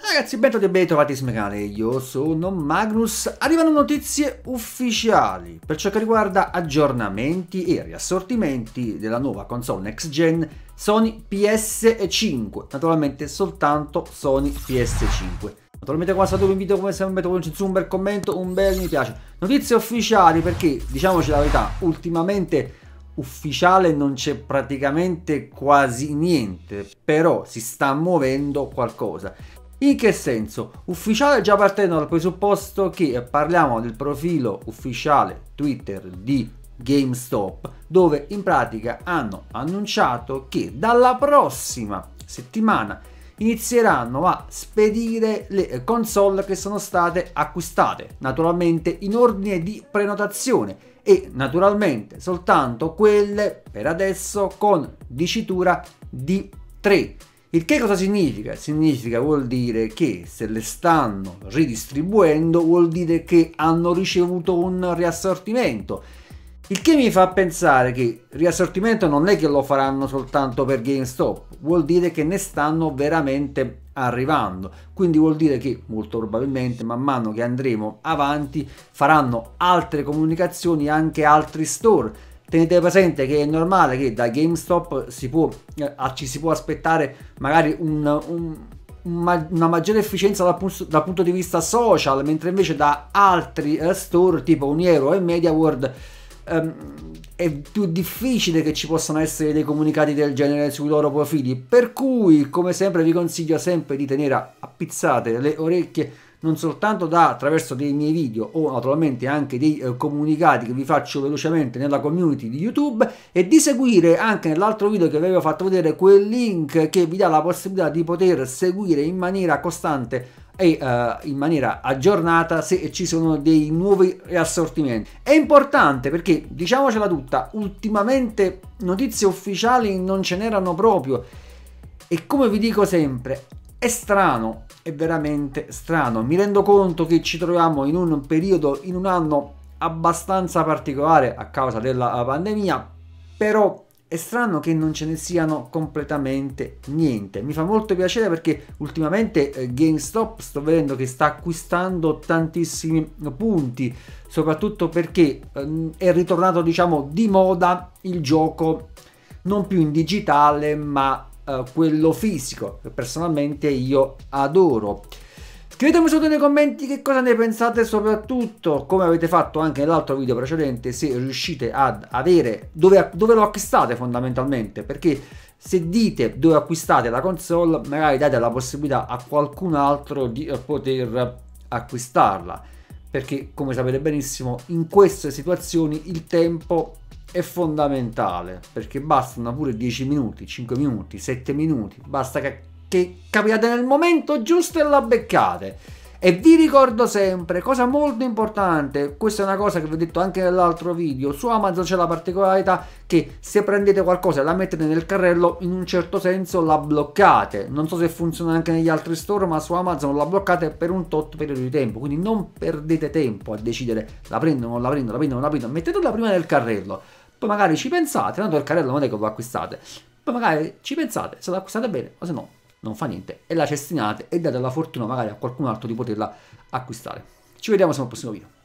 Ragazzi, bentornati e ben trovati mio canale, io sono Magnus. Arrivano notizie ufficiali per ciò che riguarda aggiornamenti e riassortimenti della nuova console next gen Sony PS5. Naturalmente soltanto Sony PS5. Naturalmente qua stato un video come sempre metto un bel commento, un bel mi piace. Notizie ufficiali perché, diciamoci la verità, ultimamente ufficiale non c'è praticamente quasi niente, però si sta muovendo qualcosa. In che senso? Ufficiale già partendo dal presupposto che parliamo del profilo ufficiale Twitter di GameStop, dove in pratica hanno annunciato che dalla prossima settimana inizieranno a spedire le console che sono state acquistate, naturalmente in ordine di prenotazione e naturalmente soltanto quelle per adesso con dicitura di 3 il che cosa significa? Significa vuol dire che se le stanno ridistribuendo vuol dire che hanno ricevuto un riassortimento. Il che mi fa pensare che riassortimento non è che lo faranno soltanto per GameStop, vuol dire che ne stanno veramente arrivando. Quindi vuol dire che molto probabilmente man mano che andremo avanti faranno altre comunicazioni anche altri store tenete presente che è normale che da GameStop si può, eh, ci si può aspettare magari un, un, una maggiore efficienza dal, punto, dal punto di vista social, mentre invece da altri eh, store tipo Uniero e MediaWorld ehm, è più difficile che ci possano essere dei comunicati del genere sui loro profili. Per cui, come sempre, vi consiglio sempre di tenere appizzate le orecchie non soltanto da attraverso dei miei video o naturalmente anche dei eh, comunicati che vi faccio velocemente nella community di YouTube e di seguire anche nell'altro video che vi avevo fatto vedere quel link che vi dà la possibilità di poter seguire in maniera costante e uh, in maniera aggiornata se ci sono dei nuovi riassortimenti. È importante perché, diciamocela tutta, ultimamente notizie ufficiali non ce n'erano proprio e come vi dico sempre, è strano, è veramente strano. Mi rendo conto che ci troviamo in un periodo, in un anno abbastanza particolare a causa della pandemia, però è strano che non ce ne siano completamente niente. Mi fa molto piacere perché ultimamente eh, GameStop sto vedendo che sta acquistando tantissimi punti, soprattutto perché eh, è ritornato diciamo di moda il gioco non più in digitale ma uh, quello fisico, che personalmente io adoro. Scrivetemi sotto nei commenti che cosa ne pensate, soprattutto come avete fatto anche nell'altro video precedente, se riuscite ad avere dove, dove lo acquistate fondamentalmente, perché se dite dove acquistate la console, magari date la possibilità a qualcun altro di eh, poter acquistarla, perché come sapete benissimo in queste situazioni il tempo è fondamentale perché bastano pure 10 minuti, 5 minuti, 7 minuti, basta che, che capiate nel momento giusto e la beccate. E vi ricordo sempre, cosa molto importante, questa è una cosa che vi ho detto anche nell'altro video, su Amazon c'è la particolarità che se prendete qualcosa e la mettete nel carrello, in un certo senso la bloccate. Non so se funziona anche negli altri store, ma su Amazon la bloccate per un tot periodo di tempo, quindi non perdete tempo a decidere la prendo, non la prendo, la prendo, non la prendo, mettetela prima nel carrello poi magari ci pensate, tanto il carrello non è che lo acquistate, poi magari ci pensate, se lo acquistate bene o se no non fa niente e la cestinate e date la fortuna magari a qualcun altro di poterla acquistare. Ci vediamo al prossimo video.